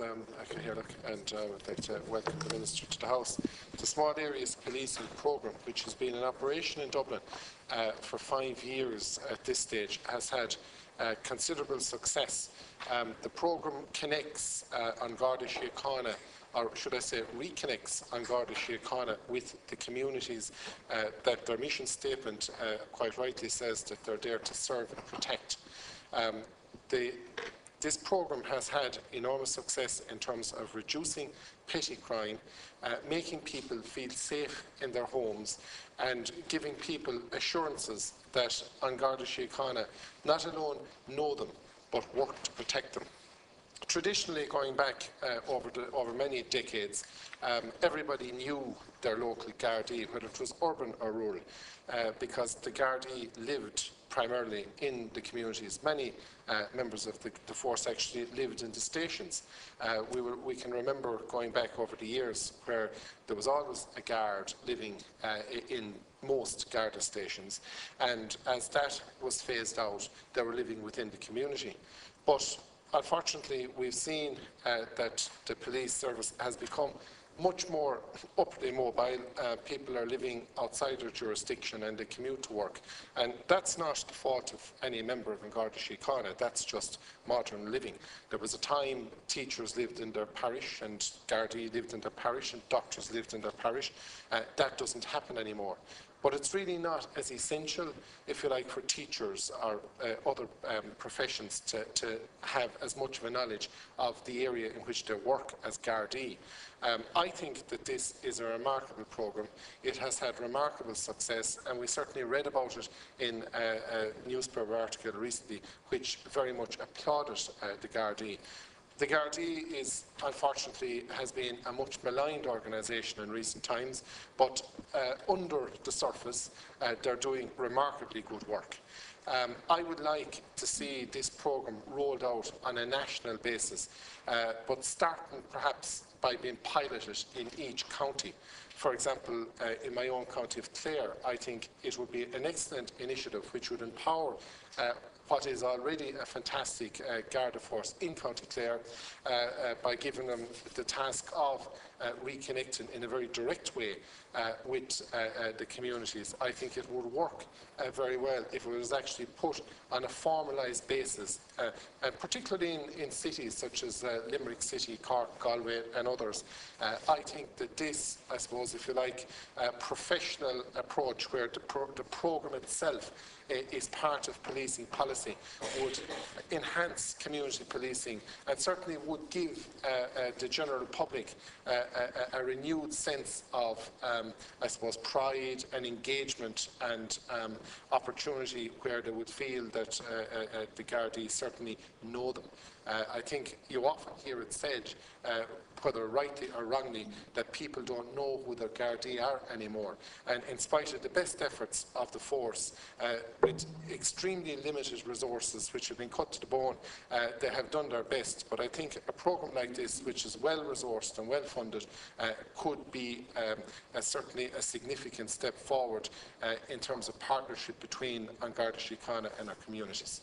um, Cathaoirleach, and uh, I'd like to welcome the Minister to the House. The Small Areas Policing Programme, which has been in operation in Dublin uh, for five years at this stage, has had uh, considerable success. Um, the programme connects uh, on Garda Síochána or should I say reconnects An Garda Síochána with the communities uh, that their mission statement uh, quite rightly says that they're there to serve and protect. Um, the, this programme has had enormous success in terms of reducing petty crime, uh, making people feel safe in their homes and giving people assurances that Garda Síochána not alone know them but work to protect them. Traditionally, going back uh, over, the, over, many decades, um, everybody knew their local Gardaí, whether it was urban or rural, uh, because the Gardaí lived primarily in the communities. Many uh, members of the, the, force actually lived in the stations. Uh, we, were, we, can remember going back over the years where there was always a guard living uh, in most Garda stations, and as that was phased out, they were living within the community. But unfortunately, we've seen uh, that the police service has become much more upwardly mobile. Uh, people are living outside their jurisdiction and they commute to work. And that's not the fault of any member of Garda Síochána, that's just modern living. There was a time teachers lived in their parish and Gardaí lived in their parish and doctors lived in their parish. Uh, that doesn't happen anymore. But it's really not as essential, if you like, for teachers or uh, other um, professions to, to, have as much of a knowledge of the area in which they work as Gardaí. Um, I think that this is a remarkable programme. It has had remarkable success, and we certainly read about it in a, a newspaper article recently, which very much applauded uh, the Gardaí. The Gardaí is, unfortunately, has been a much maligned organisation in recent times, but uh, under the surface, uh, they're doing remarkably good work. Um, I would like to see this programme rolled out on a national basis, uh, but starting perhaps by being piloted in each county. For example, uh, in my own county of Clare, I think it would be an excellent initiative which would empower uh, what is already a fantastic uh, Garda force in County Clare uh, uh, by giving them the task of uh, reconnecting in a very direct way uh, with uh, the communities. I think it would work very well if it was actually put on a formalised basis, and particularly in, in, cities such as Limerick City, Cork, Galway and others. I think that this, I suppose, if you like, professional approach where the, pro the programme itself is part of policing policy would enhance community policing and certainly would give uh, uh, the general public uh, a, a, renewed sense of, um, I suppose, pride and engagement and um, opportunity where they would feel that uh, uh, the Gardaí certainly know them. Uh, I think you often hear it said, uh, whether rightly or wrongly, that people don't know who their Gardaí are anymore. And in spite of the best efforts of the force, uh, with extremely limited resources which have been cut to the bone, uh, they have done their best. But I think a programme like this, which is well resourced and well funded, uh, could be um, a, certainly a significant step forward uh, in terms of partnership between An Garda Síochána and our communities.